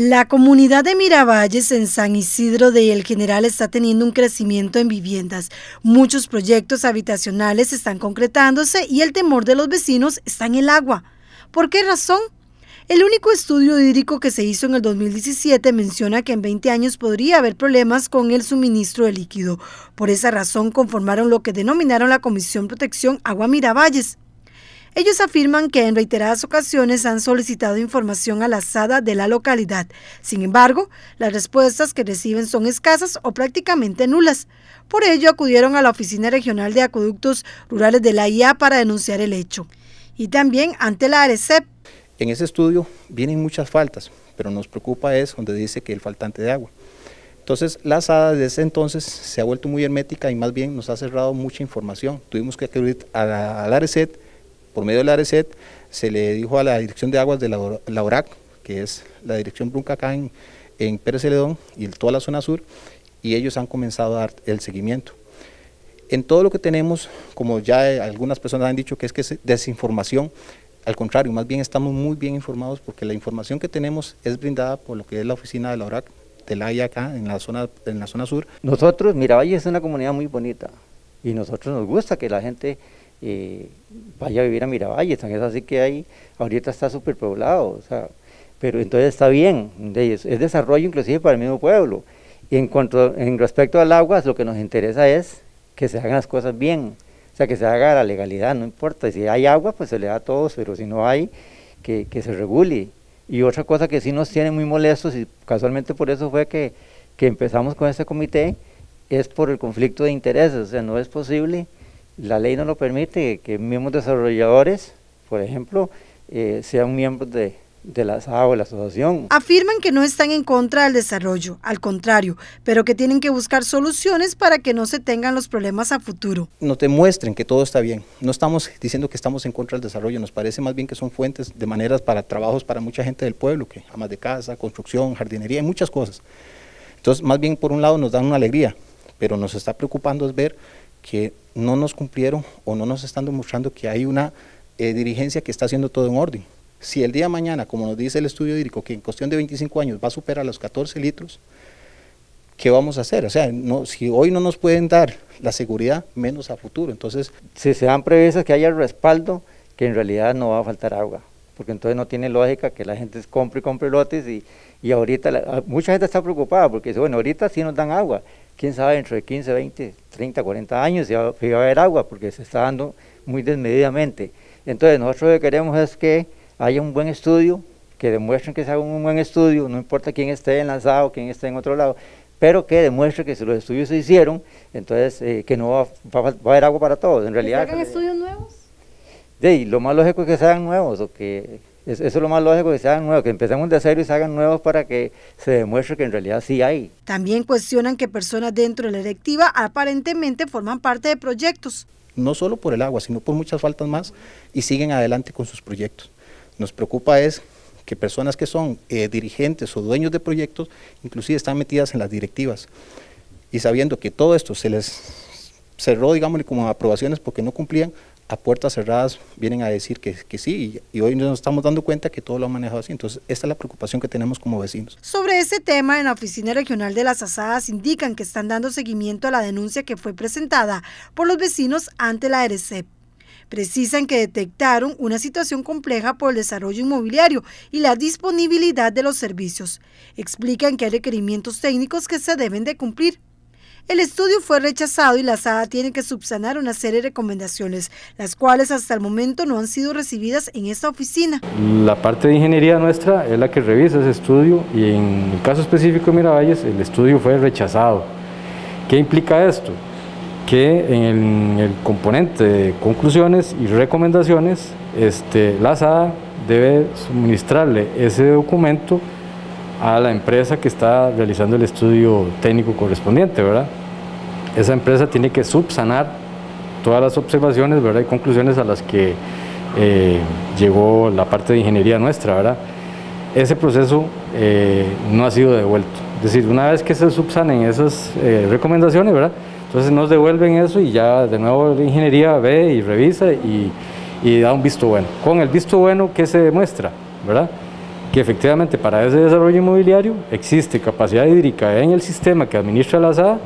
La comunidad de Miravalles en San Isidro de El General está teniendo un crecimiento en viviendas. Muchos proyectos habitacionales están concretándose y el temor de los vecinos está en el agua. ¿Por qué razón? El único estudio hídrico que se hizo en el 2017 menciona que en 20 años podría haber problemas con el suministro de líquido. Por esa razón conformaron lo que denominaron la Comisión Protección Agua Miravalles. Ellos afirman que en reiteradas ocasiones han solicitado información a la SADA de la localidad. Sin embargo, las respuestas que reciben son escasas o prácticamente nulas. Por ello, acudieron a la Oficina Regional de Acueductos Rurales de la IA para denunciar el hecho. Y también ante la ARECEP, en ese estudio vienen muchas faltas, pero nos preocupa es donde dice que el faltante de agua. Entonces, la SADA desde entonces se ha vuelto muy hermética y más bien nos ha cerrado mucha información. Tuvimos que acudir a la, a ARECET, por medio de la ARECET, se le dijo a la Dirección de Aguas de la, ORAC, que es la Dirección Brunca acá en, en Pérez Celedón y en toda la zona sur, y ellos han comenzado a dar el seguimiento. En todo lo que tenemos, como ya algunas personas han dicho que es que es desinformación, al contrario, más bien estamos muy bien informados porque la información que tenemos es brindada por lo que es la oficina de la ORAC, de la IA acá, en la zona, en la zona sur. Nosotros, Miravalle es una comunidad muy bonita y nosotros nos gusta que la gente eh, vaya a vivir a Miravalle, es así que ahí ahorita está súper poblado, o sea, pero entonces está bien, es, desarrollo inclusive para el mismo pueblo. Y en cuanto en respecto al agua, lo que nos interesa es que se hagan las cosas bien, sea, que se haga la legalidad, no importa. Si hay agua, pues se le da a todos, pero si no hay, que, se regule. Y otra cosa que sí nos tiene muy molestos, y casualmente por eso fue que, empezamos con este comité, es por el conflicto de intereses. O sea, no es posible, la ley no lo permite, que mismos desarrolladores, por ejemplo, eh, sean miembros de, de la SA o la asociación. Afirman que no están en contra del desarrollo, al contrario, pero que tienen que buscar soluciones para que no se tengan los problemas a futuro. Nos demuestren que todo está bien. No estamos diciendo que estamos en contra del desarrollo, nos parece más bien que son fuentes de maneras para trabajos para mucha gente del pueblo, que amas de casa, construcción, jardinería y muchas cosas. Entonces, más bien por un lado nos dan una alegría, pero nos está preocupando es ver que no nos cumplieron o no nos están demostrando que hay una eh, dirigencia que está haciendo todo en orden. Si el día de mañana, como nos dice el estudio hídrico, que en cuestión de 25 años va a superar los 14 litros, ¿qué vamos a hacer? O sea, si hoy no nos pueden dar la seguridad, menos a futuro. Entonces, si se dan previsas que haya respaldo, que en realidad no va a faltar agua, porque entonces no tiene lógica que la gente compre y compre lotes y, y ahorita mucha gente está preocupada porque dice, bueno, ahorita sí nos dan agua, quién sabe, dentro de 15, 20, 30, 40 años ya va, va a haber agua porque se está dando muy desmedidamente. Entonces nosotros lo que queremos es que haya un buen estudio, que demuestren que se haga un buen estudio, no importa quién esté enlazado, quién esté en otro lado, pero que demuestre que si los estudios se hicieron, entonces eh, que no va, va, a haber agua para todos. En realidad, ¿Que se hagan estudios nuevos? Sí, lo más lógico es que se hagan nuevos, o que eso es lo más lógico que se hagan nuevos, que empecemos de cero y se hagan nuevos para que se demuestre que en realidad sí hay. También cuestionan que personas dentro de la directiva aparentemente forman parte de proyectos. No solo por el agua, sino por muchas faltas más y siguen adelante con sus proyectos. Nos preocupa es que personas que son eh, dirigentes o dueños de proyectos, inclusive están metidas en las directivas. Y sabiendo que todo esto se les cerró, digámosle, como aprobaciones porque no cumplían, a puertas cerradas vienen a decir que, que sí, y, hoy nos estamos dando cuenta que todo lo han manejado así. Entonces, esta es la preocupación que tenemos como vecinos. Sobre este tema, en la Oficina Regional de las Asadas indican que están dando seguimiento a la denuncia que fue presentada por los vecinos ante la ERECEP. Precisan que detectaron una situación compleja por el desarrollo inmobiliario y la disponibilidad de los servicios. Explican que hay requerimientos técnicos que se deben de cumplir. El estudio fue rechazado y la SADA tiene que subsanar una serie de recomendaciones, las cuales hasta el momento no han sido recibidas en esta oficina. La parte de ingeniería nuestra es la que revisa ese estudio y en el caso específico de Miravalles el estudio fue rechazado. ¿Qué implica esto? que en el, componente de conclusiones y recomendaciones, este, la SADA debe suministrarle ese documento a la empresa que está realizando el estudio técnico correspondiente, ¿verdad? Esa empresa tiene que subsanar todas las observaciones, ¿verdad? Y conclusiones a las que eh, llegó la parte de ingeniería nuestra, ¿verdad? Ese proceso eh, no ha sido devuelto. Es decir, una vez que se subsanen esas eh, recomendaciones, ¿verdad? Entonces nos devuelven eso y ya de nuevo la ingeniería ve y revisa y, da un visto bueno. Con el visto bueno, ¿qué se demuestra? ¿verdad? que efectivamente para ese desarrollo inmobiliario existe capacidad hídrica en el sistema que administra la SADA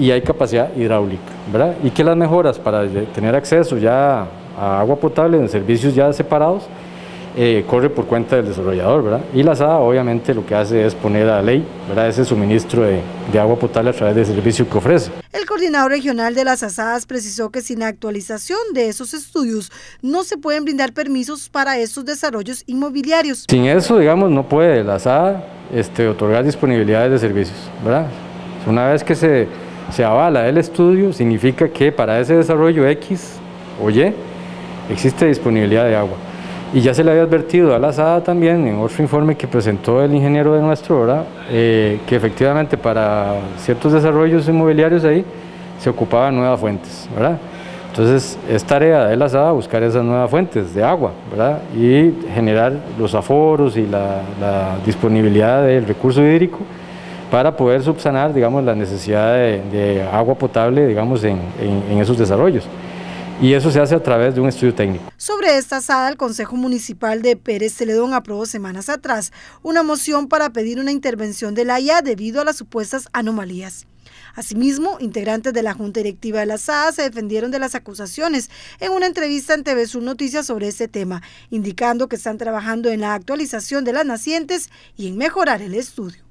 y hay capacidad hidráulica, ¿verdad? Y que las mejoras para tener acceso ya a agua potable en servicios ya separados eh, corre por cuenta del desarrollador, ¿verdad? Y la SADA obviamente lo que hace es poner a la ley, ¿verdad? Ese suministro de, de, agua potable a través del servicio que ofrece. El coordinador regional de las asadas precisó que sin actualización de esos estudios no se pueden brindar permisos para estos desarrollos inmobiliarios. Sin eso, digamos, no puede la SADA este, otorgar disponibilidades de servicios, ¿verdad? Una vez que se, se avala el estudio, significa que para ese desarrollo X o Y existe disponibilidad de agua. Y ya se le había advertido a la SADA también en otro informe que presentó el ingeniero de nuestro hora, eh, que efectivamente para ciertos desarrollos inmobiliarios ahí se ocupaban nuevas fuentes, ¿verdad? Entonces es tarea de la SADA buscar esas nuevas fuentes de agua, ¿verdad? Y generar los aforos y la disponibilidad del recurso hídrico para poder subsanar, digamos, la necesidad de, agua potable, digamos, en, esos desarrollos y eso se hace a través de un estudio técnico. Sobre esta asada, el Consejo Municipal de Pérez Celedón aprobó semanas atrás una moción para pedir una intervención de la IA debido a las supuestas anomalías. Asimismo, integrantes de la Junta Directiva de la SAA se defendieron de las acusaciones en una entrevista en TV Sur Noticias sobre este tema, indicando que están trabajando en la actualización de las nacientes y en mejorar el estudio.